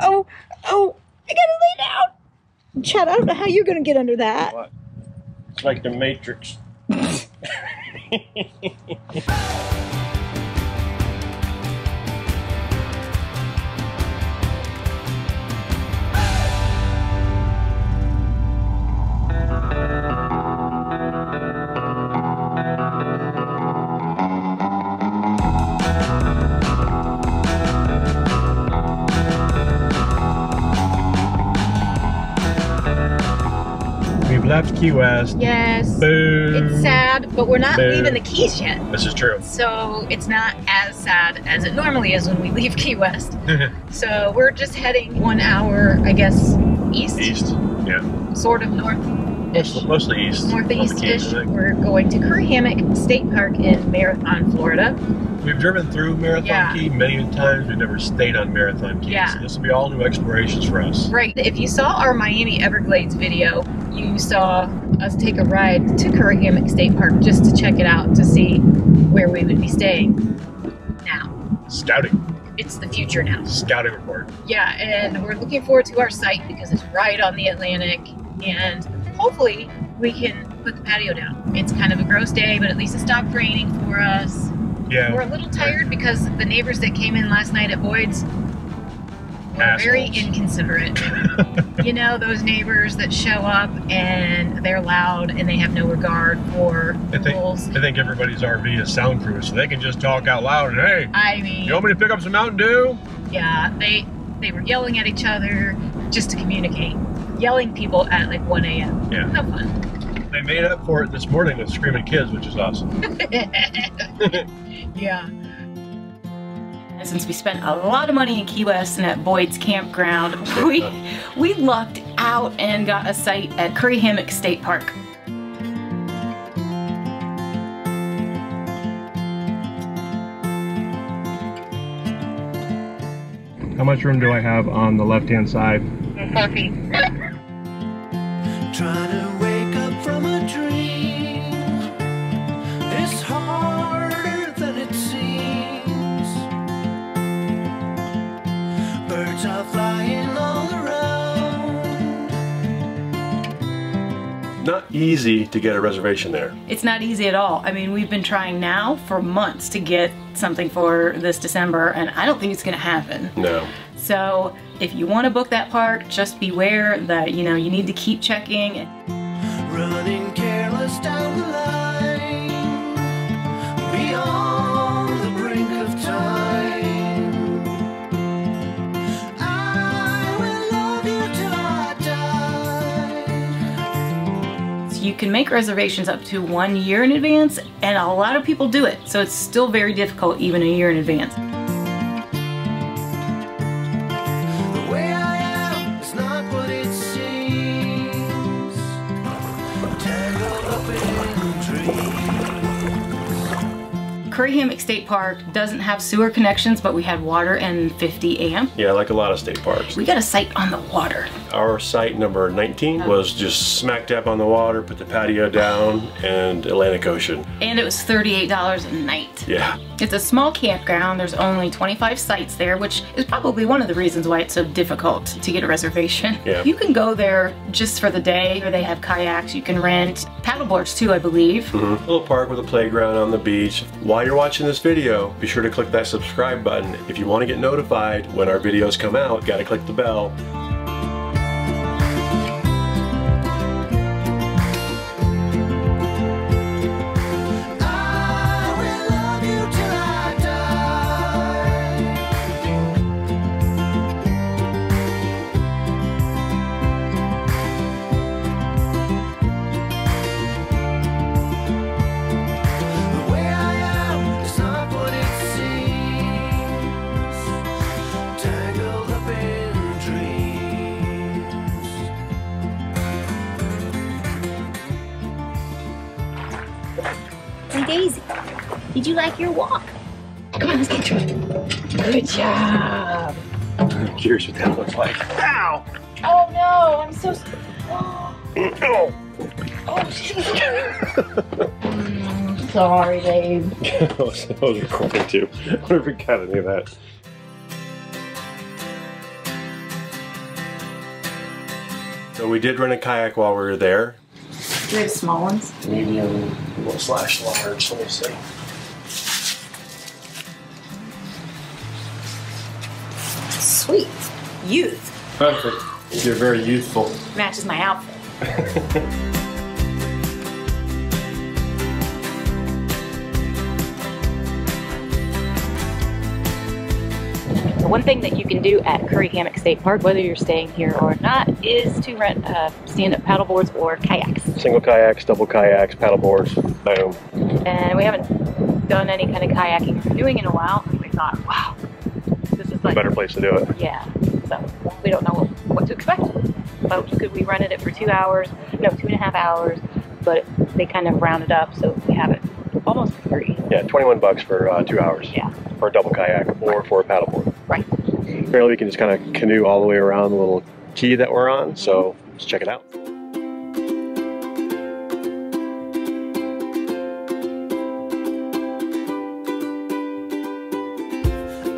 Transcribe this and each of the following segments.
oh, oh, I gotta lay down. Chad, I don't know how you're gonna get under that. What? It's like the Matrix. Key West. Yes. Boom. It's sad, but we're not Boo. leaving the keys yet. This is true. So it's not as sad as it normally is when we leave Key West. so we're just heading one hour, I guess, east, East. Yeah. sort of north. Mostly, mostly east. Northeast ish. We're going to Curry Hammock State Park in Marathon, Florida. We've driven through Marathon Yeah. Key many times. We've never stayed on Marathon Key. Yeah. So this will be all new explorations for us. Right. If you saw our Miami Everglades video, you saw us take a ride to Curry Hammock State Park just to check it out to see where we would be staying. Now, Scouting. it's the future now. Scouting report. Yeah, and we're looking forward to our site because it's right on the Atlantic, and hopefully we can put the patio down. It's kind of a gross day, but at least it stopped raining for us. Yeah. We're a little tired because the neighbors that came in last night at Boyd's were very inconsiderate. you know, those neighbors that show up and they're loud and they have no regard for I think- rules. I think everybody's RV is soundproof, so they can just talk out loud and hey, I mean, you want me to pick up some Mountain Dew? yeah, they they were yelling at each other just to communicate. Yelling people at like 1 a.m. Yeah. No fun. They made up for it this morning with screaming kids, which is awesome. yeah. Since we spent a lot of money in Key West and at Boyd's campground, we we lucked out and got a site at Curry Hammock State Park. How much room do I have on the left hand side? Trying to wake up from a dream is harder than it seems. Birds are flying all around. Not easy to get a reservation there. It's not easy at all. I mean, we've been trying now for months to get something for this December, and I don't think it's going to happen. No. So if you want to book that park, just beware that you know you need to keep checking. Running careless down the line, beyond the brink of time. I will love you till I die. So you can make reservations up to one year in advance, and a lot of people do it. So it's still very difficult even a year in advance. Dreams. Hammock State Park doesn't have sewer connections, but we had water and 50 amp. Yeah, like a lot of state parks. We got a site on the water. Our site number 19 was just smack dab on the water, put the patio down, and Atlantic Ocean. And it was $38 a night. Yeah. It's a small campground. There's only 25 sites there, which is probably one of the reasons why it's so difficult to get a reservation. Yeah. You can go there just for the day, or they have kayaks you can rent, paddleboards too, I believe. Mhm. Little park with a playground on the beach. While you're watching this video, be sure to click that subscribe button. If you want to get notified when our videos come out, gotta click the bell. Did you like your walk? Come on, let's get to it. Good job. I'm curious what that looks like. Ow! Oh no, I'm so. Oh. oh. oh Sorry, babe. I was recording too. I got any of that. So we did run a kayak while we were there. Do we have small ones? Medium slash large. Let me see. Sweet. Youth. Perfect. You're very youthful. Matches my outfit. The one thing that you can do at Curry Hammock State Park, whether you're staying here or not, is to rent uh, stand-up paddleboards or kayaks. Single kayaks, double kayaks, paddle boards. Boom. And we haven't done any kind of kayaking or doing in a while, and we thought, wow, this is like a Better place to do it. Yeah, so we don't know what, to expect. But could we rented it for two hours? No, two and a half hours. But they kind of rounded up, so we have it almost free. Yeah, 21 bucks for uh, two hours. Yeah. For a double kayak or for a paddleboard. Right. Apparently, we can just kind of canoe all the way around the little key that we're on. So let's check it out.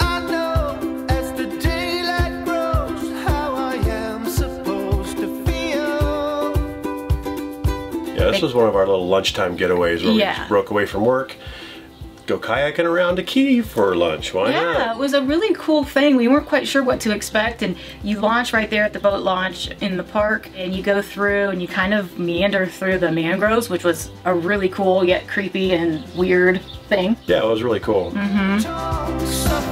I know as the daylight grows how I am supposed to feel. Yeah, this was one of our little lunchtime getaways where we just broke away from work, go kayaking around a key for lunch. Why Yeah, not? it was a really cool thing. We weren't quite sure what to expect, and you launch right there at the boat launch in the park, and you go through and you kind of meander through the mangroves, which was a really cool yet creepy and weird thing. Yeah, it was really cool. Mm-hmm. Don't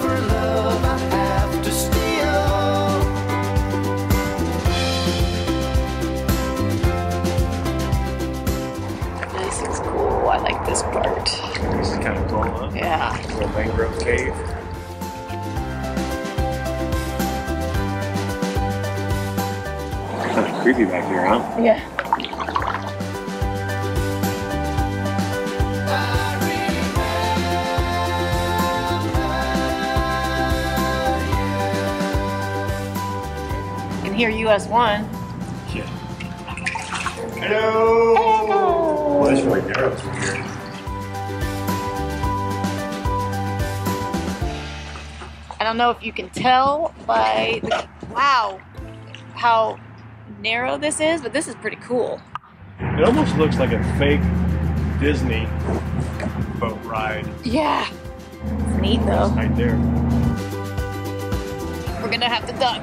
Yeah. Little mangrove cave. Kind of creepy back here, huh? Yeah. You can hear US 1. Yeah. Hello! Well, it's really narrow through here. I don't know if you can tell by the, wow how narrow this is, but this is pretty cool. It almost looks like a fake Disney boat ride Yeah. It's neat though. right there. We're gonna have to duck.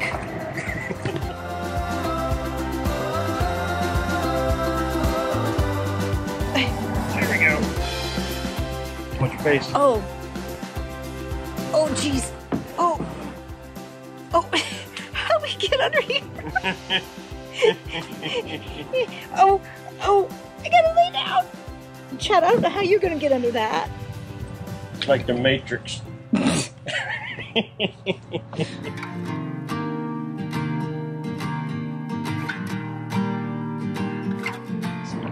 There we go. Watch your face. Oh. Oh jeez. Get under here? oh. Oh. I gotta lay down. Chad, I don't know how you're gonna get under that. It's like the Matrix.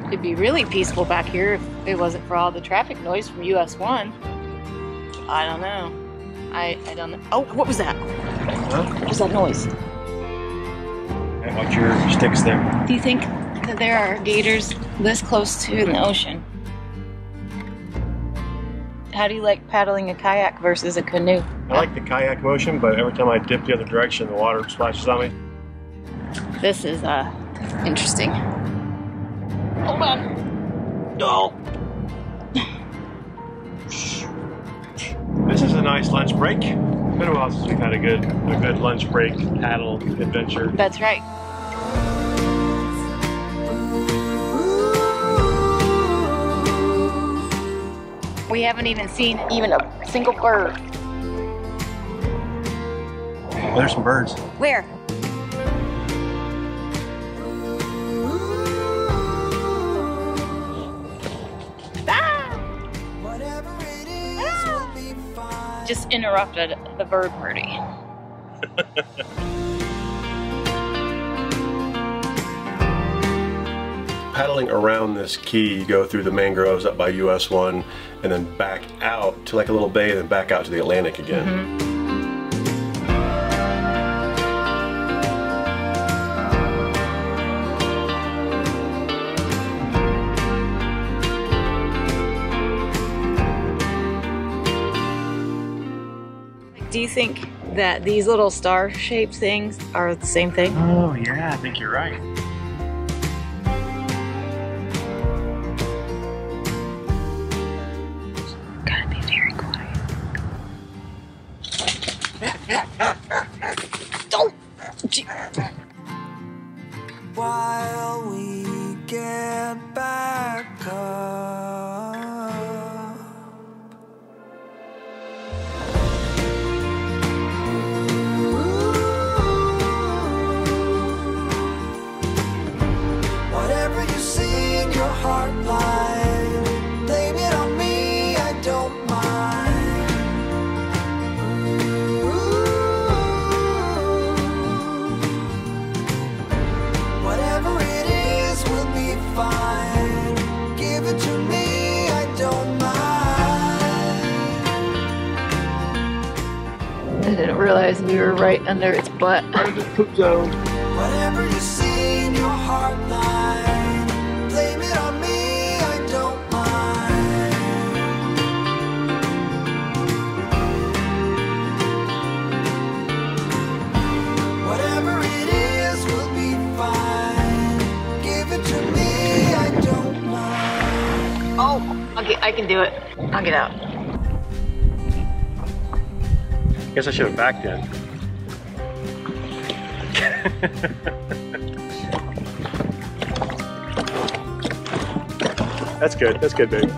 It'd be really peaceful back here if it wasn't for all the traffic noise from US 1. I don't know. I, I don't know. Oh, what was that? Huh? What was that noise? Watch your sticks there. Do you think that there are gators this close to the ocean? How do you like paddling a kayak versus a canoe? I like the kayak motion, but every time I dip the other direction, the water splashes on me. This is uh interesting. Hold on. No. This is a nice lunch break. It's been a while since we've had a good a good lunch break paddle adventure. That's right. We haven't even seen even a single bird. Well, there's some birds. Where? Ah! Whatever it is, we'll be fine. Just interrupted the bird party. Paddling around this key, you go through the mangroves up by US 1 and then back out to like a little bay and then back out to the Atlantic again. Mm-hmm. Do you think that these little star shaped things are the same thing? Oh, yeah, I think you're right. Ha ha ha! I didn't realize we were right under its butt. Poop zone. Whatever you see in your heart line, blame it on me, I don't mind. Whatever it is will be fine. Give it to me, I don't mind. Oh, okay, I can do it. I'll get out. I guess I should have backed in. That's good. That's good, babe.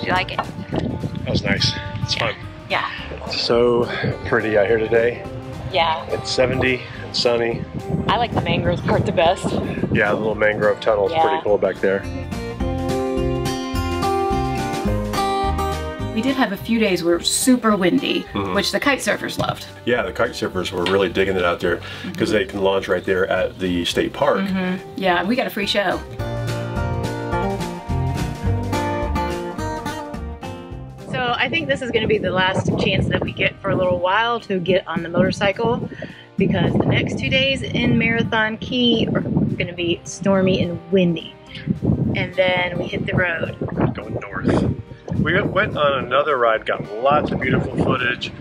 Do you like it? That was nice. It's fun. Yeah. So pretty out here today. Yeah. It's 70 and sunny. I like the mangroves part the best. Yeah, the little mangrove tunnel is Yeah. pretty cool back there. We did have a few days where it was super windy, Mm-hmm. which the kite surfers loved. Yeah, the kite surfers were really digging it out there because they can launch right there at the state park. Yeah, we got a free show. So I think this is going to be the last chance that we get for a little while to get on the motorcycle because the next two days in Marathon Key are going to be stormy and windy. And then we hit the road. Going north. We went on another ride, got lots of beautiful footage,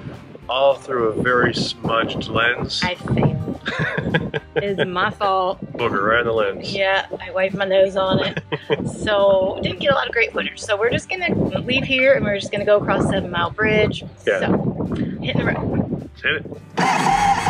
all through a very smudged lens. I failed. it's my fault. Booger right in the lens. Yeah, I wiped my nose on it. so didn't get a lot of great footage. So we're just gonna leave here and we're just gonna go across Seven Mile Bridge. Yeah. So hitting the road. Let's hit it.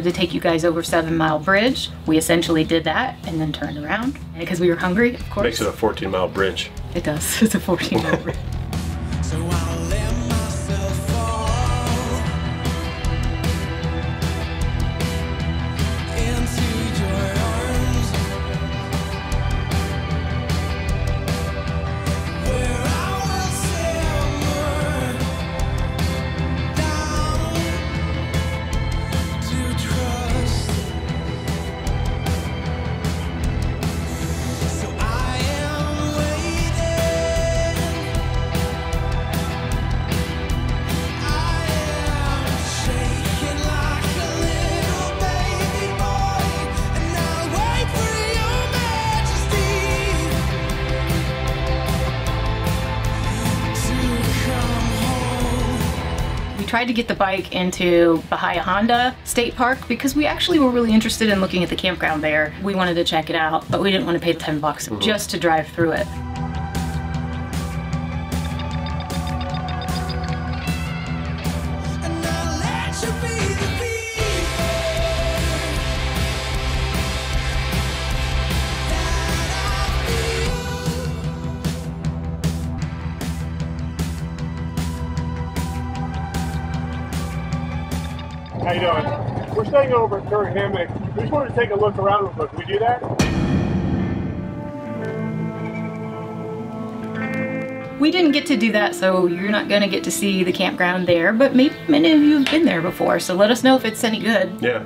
Wanted to take you guys over Seven Mile Bridge. We essentially did that and then turned around because we were hungry, of course. Makes it a 14 mile bridge. It does. It's a 14 mile bridge. Tried to get the bike into Bahia Honda State Park because we actually were really interested in looking at the campground there. We wanted to check it out, but we didn't want to pay 10 bucks mm-hmm. just to drive through it. Staying over at Third Hammock. We just wanted to take a look around real quick. Can we do that? We didn't get to do that, so you're not going to get to see the campground there, but maybe many of you have been there before, so let us know if it's any good. Yeah.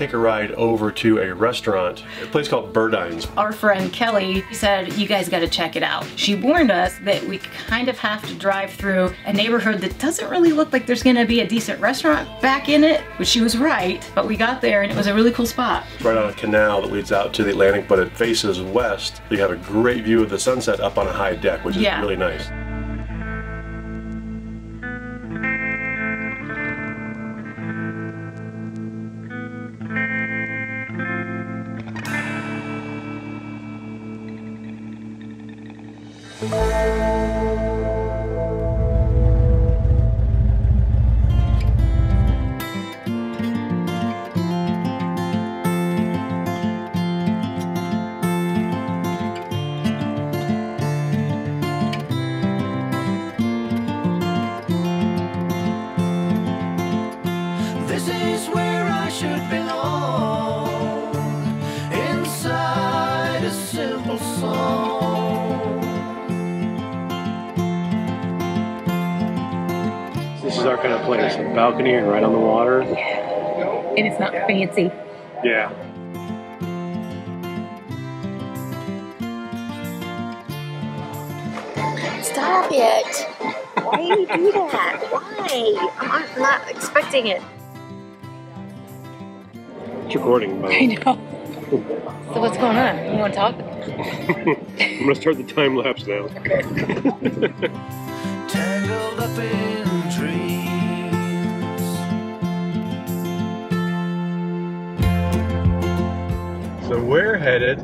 Take a ride over to a restaurant, a place called Burdine's. Our friend Kelly said, You guys got to check it out. She warned us that we kind of have to drive through a neighborhood that doesn't really look like there's going to be a decent restaurant back in it, which she was right, but we got there and it was a really cool spot. right on a canal that leads out to the Atlantic, but it faces west. You have a great view of the sunset up on a high deck, which is Yeah. really nice. Is our kind of place. A balcony and right on the water. Yeah. And it's not fancy. Yeah. Stop it. Why do you do that? Why? I'm not expecting it. It's recording, but I know. So what's going on? You want to talk? I'm gonna start the time lapse now. we're headed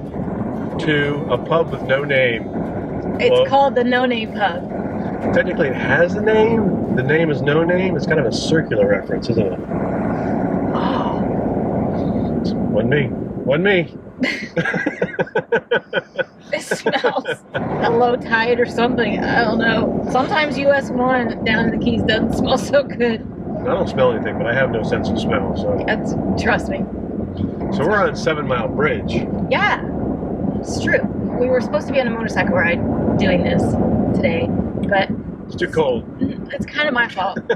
to a pub with no name. It's Well- called the No Name Pub. Technically, it has a name. The name is no name. It's kind of a circular reference, isn't it? Oh, It's one me. One me. it smells a low tide or something. I don't know. Sometimes US 1 down in the Keys doesn't smell so good. I don't smell anything, but I have no sense of smell. So, That's trust me. So we're on Seven Mile Bridge. Yeah, it's true. We were supposed to be on a motorcycle ride doing this today, but It's too cold. Mm, it's kind of my fault.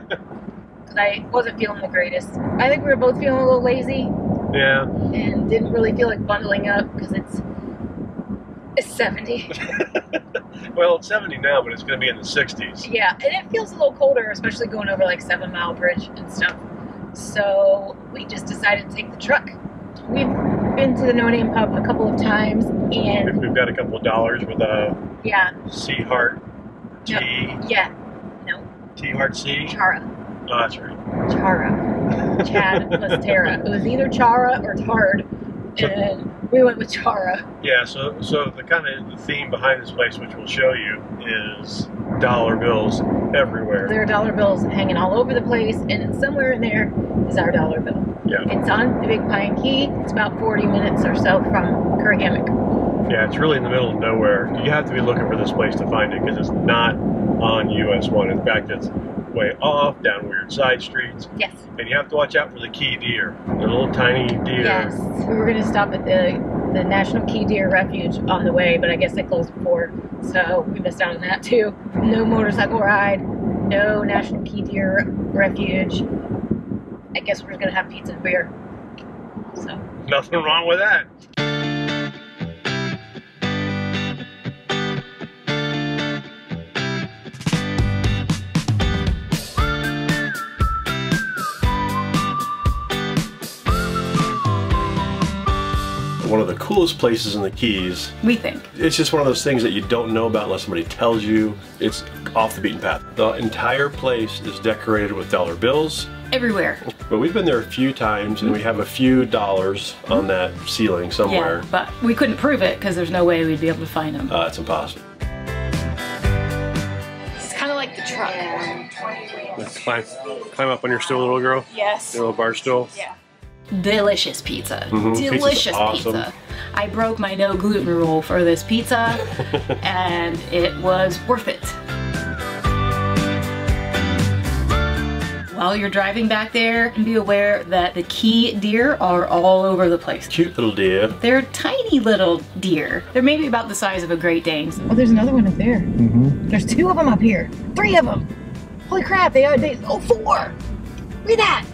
Because I wasn't feeling the greatest. I think we were both feeling a little lazy Yeah. and didn't really feel like bundling up because it's it's 70. Well, it's 70 now, but it's going to be in the 60s. yeah, and it feels a little colder, especially going over like Seven Mile Bridge and stuff. So we just decided to take the truck. We've been to the No Name Pub a couple of times, and we've got a couple of dollars with a yeah, Sea Heart T. No. yeah, no, T Heart C. Chara. Oh, that's right. Chara. Chad plus Tara. It was either Chara or Tard. And We went with Chara. Yeah, so so the kind of the theme behind this place, which we'll show you, is dollar bills everywhere. There are dollar bills hanging all over the place, and somewhere in there is our dollar bill. Yeah, It's on the Big Pine Key. It's about 40 minutes or so from Curry Hammock. yeah, it's really in the middle of nowhere. You have to be looking for this place to find it because it's not on US One. In fact, it's way off down weird side streets, Yes. and you have to watch out for the key deer. The little tiny deer. Yes. We were going to stop at the the National Key Deer Refuge on the way, but I guess they closed before, so we missed out on that too. No motorcycle ride, no National Key Deer Refuge. I guess we're just going to have pizza and beer. So. Nothing wrong with that. One of the coolest places in the Keys. We think. It's just one of those things that you don't know about unless somebody tells you. It's off the beaten path. The entire place is decorated with dollar bills. Everywhere. But we've been there a few times and we have a few dollars on that ceiling somewhere. Yeah, but we couldn't prove it because there's no way we'd be able to find them. Uh, it's impossible. It's kind of like the truck. Climb, climb up on your stool, little girl. Yes. Your little bar stool. Yeah. Delicious pizza. Mhm, Delicious awesome. pizza. I broke my no gluten rule for this pizza and it was worth it. While you're driving back there, be aware that the key deer are all over the place. Cute little deer. They're tiny little deer. They're maybe about the size of a Great Danes. Oh, there's another one up there. There's two of them up here. Three of them. Holy crap, they are, they, oh, four. Look at that.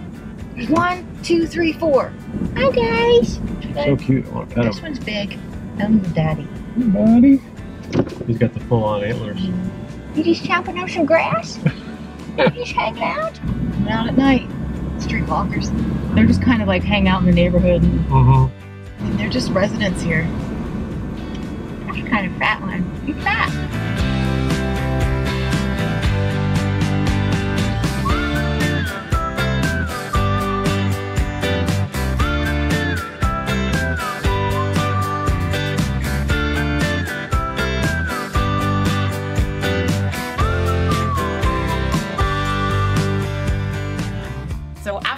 There's one, two, three, four. Hi, guys. So cute. I want to pet This one's big. I'm the daddy. him. Daddy. He's got the full on antlers. You just chopping up some grass? you just hanging out? And out at night. Street walkers. They're just kind of like hang out in the neighborhood and, Mm-hmm. and they're just residents here. That's kind of fat one. You fat.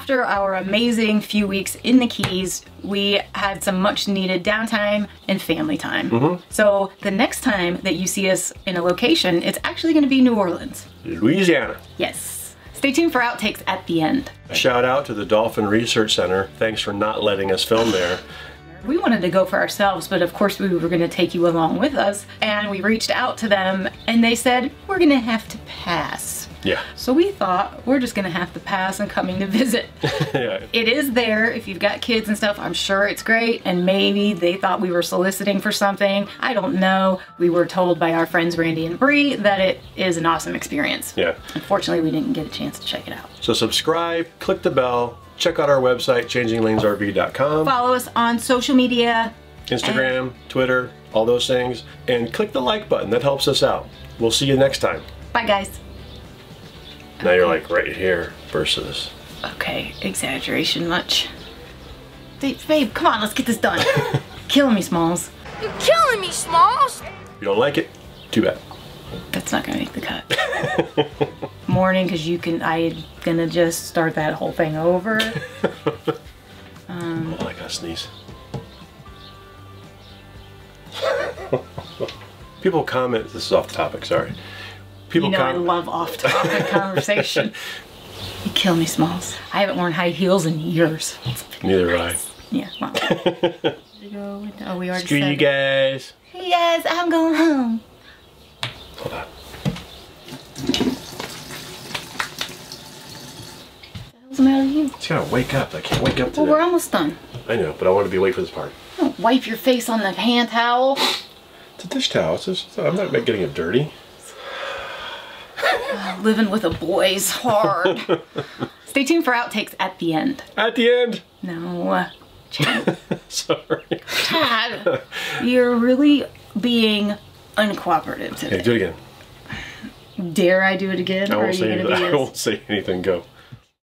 After our amazing few weeks in the Keys, we had some much needed downtime and family time. Mm-hmm. So the next time that you see us in a location, it's actually gonna be New Orleans. Louisiana. Yes. Stay tuned for outtakes at the end. Shout out to the Dolphin Research Center. Thanks for not letting us film there. We wanted to go for ourselves, but of course we were gonna take you along with us. And we reached out to them and they said, we're gonna have to pass. Yeah. So we thought, we're just gonna have to pass on coming to visit. yeah. It is there if you've got kids and stuff. I'm sure it's great. And maybe they thought we were soliciting for something. I don't know. We were told by our friends Randy and Bree that it is an awesome experience. Yeah. Unfortunately, we didn't get a chance to check it out. So subscribe, click the bell, check out our website, changinglanesrv.com, Follow us on social media. Instagram, Twitter, all those things, and click the like button. That helps us out. We'll see you next time. Bye, guys. Now you're like right here versus. Okay, exaggeration much. Babe, babe, come on, let's get this done. Killing me, Smalls. You're killing me, Smalls. You don't like it? Too bad. That's not gonna make the cut. Morning, because you can. I'm gonna just start that whole thing over. Um, oh, I gotta sneeze. People comment. This is off the topic. Sorry. People You know I love off-topic conversation. You kill me, Smalls. I haven't worn high heels in years. Neither have I. Yeah, well. oh, we already Screw you guys. Hey guys, I'm going home. Hold on. What's the matter with you? Just gotta wake up. I can't wake up today. Well, we're almost done. I know, but I want to be late for this part. Don't wipe your face on the hand towel. It's a dish towel. Just, I'm not getting it dirty. Living with a boy's hard. Stay tuned for outtakes at the end. At the end. No. Chad, Sorry. Chad, you're really being uncooperative Okay, do it again. Dare I do it again? I won't say anything. be I won't say anything. Go.